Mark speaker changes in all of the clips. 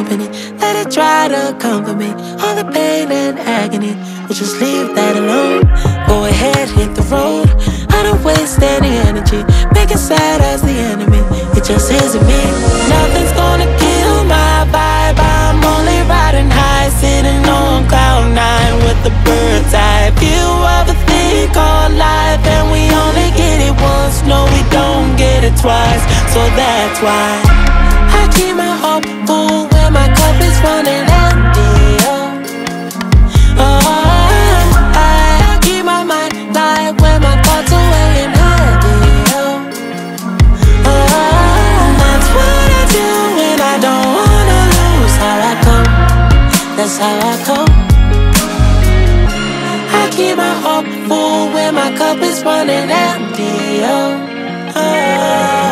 Speaker 1: company. Let it try to comfort me. All the pain and agony, we'll just leave that alone. Go ahead, hit the road. I don't waste any energy. Make it sad as the enemy. It just isn't me. Nothing's gonna kill my vibe. I'm only riding high, sitting on cloud nine with the bird's eye view of a thing called life. And we only get it once, no, we don't get it twice. So that's why I keep my hope running empty. Oh oh, oh, oh I keep my mind light when my thoughts are weighing. Oh, oh, oh that's what I do when I don't wanna lose. How I that's how I. I keep my hope full when my cup is running empty. Oh, oh.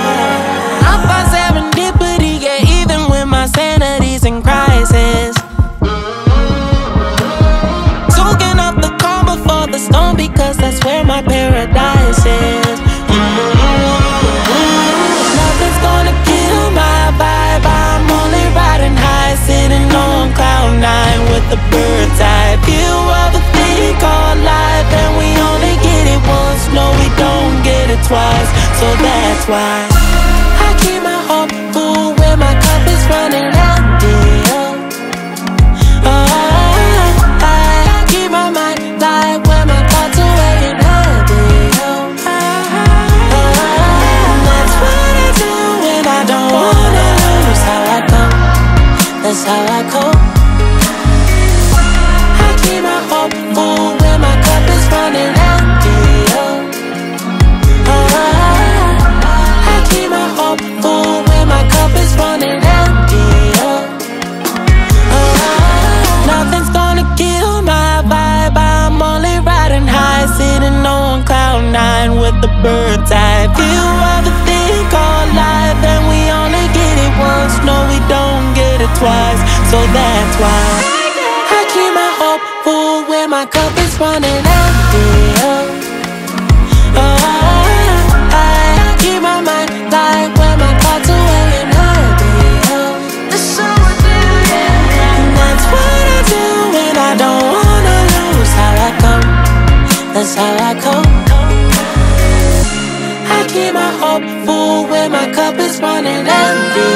Speaker 1: That's how I cope. Twice. So that's why I keep my hope full when my cup is running empty. Oh, oh, oh, oh. I keep my mind light when my. Oh, that's what I do when I don't wanna lose. How I come, that's how I cope. I keep my hope full when my cup is running empty.